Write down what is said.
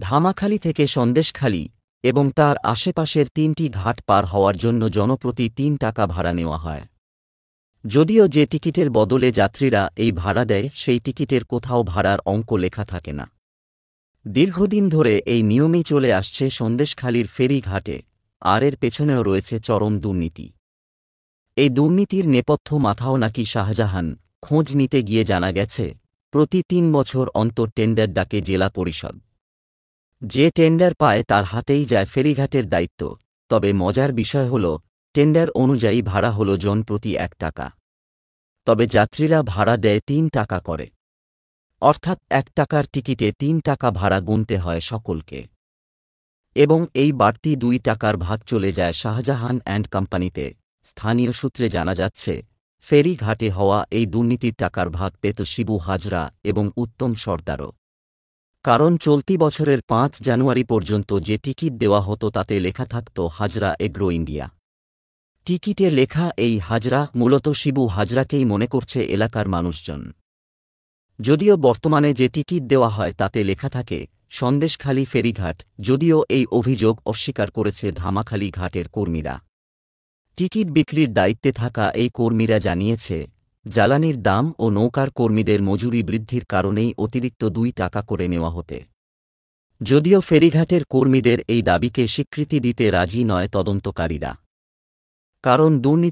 ধামাখালি থেকে সন্দেশখালি এবং তার আশেপাশের তিনটি ঘাট পার হওয়ার জন্য জনপ্রতি তিন টাকা ভাড়া নেওয়া হয়। যদিও যে টিকিটের বদলে যাত্রীরা এই ভাড়া দেয়, সেই টিকিটের কোথাও ভাড়ার অঙ্ক লেখা থাকে না। দীর্ঘদিন ধরে এই নিয়মেই চলে আসছে সন্দেশখালির ফেরি ঘাটে, আর এর পেছনেও রয়েছে চরম দুর্নীতি। এই দুর্নীতির নেপথ্য মাথাও নাকি শাহজাহান, খোঁজ নিতে গিয়ে জানা গেছে, প্রতি তিন বছর অন্তর টেন্ডার ডাকে জেলা পরিষদ। যে টেন্ডার পায় তার হাতেই যায় ফেরিঘাটের দায়িত্ব। তবে মজার বিষয় হল, টেন্ডার অনুযায়ী ভাড়া হল জন প্রতি এক টাকা। তবে যাত্রীরা ভাড়া দেয় তিন টাকা করে। অর্থাৎ এক টাকার টিকিটে তিন টাকা ভাড়া গুনতে হয় সকলকে। এবং এই বাড়তি দুই টাকার ভাগ চলে যায় শাহজাহান অ্যান্ড কোম্পানিতে। স্থানীয় সূত্রে জানা যাচ্ছে ফেরি ঘাটে হওয়া এই দুর্নীতির টাকার ভাগ পেত শিবু হাজরা এবং উত্তম সর্দারও। কারণ চলতি বছরের পাঁচ জানুয়ারি পর্যন্ত যে টিকিট দেওয়া হতো তাতে লেখা থাকত হাজরা এগ্রো ইন্ডিয়া। টিকিটে লেখা এই হাজরা মূলত শিবু হাজরাকেই মনে করছে এলাকার মানুষজন। যদিও বর্তমানে যে টিকিট দেওয়া হয় তাতে লেখা থাকে, সন্দেশখালী ফেরিঘাট, যদিও এই অভিযোগ অস্বীকার করেছে ধামাখালী ঘাটের কর্মীরা। টিকিট বিক্রির দায়িত্বে থাকা এই কর্মীরা জানিয়েছে জ্বালানির দাম ও নৌকার কর্মীদের মজুরি বৃদ্ধির কারণেই অতিরিক্ত দুই টাকা করে নেওয়া হতে। যদিও ফেরিঘাটের কর্মীদের এই দাবিকে স্বীকৃতি দিতে রাজি নয় তদন্তকারীরা। কারণ দুর্নীতি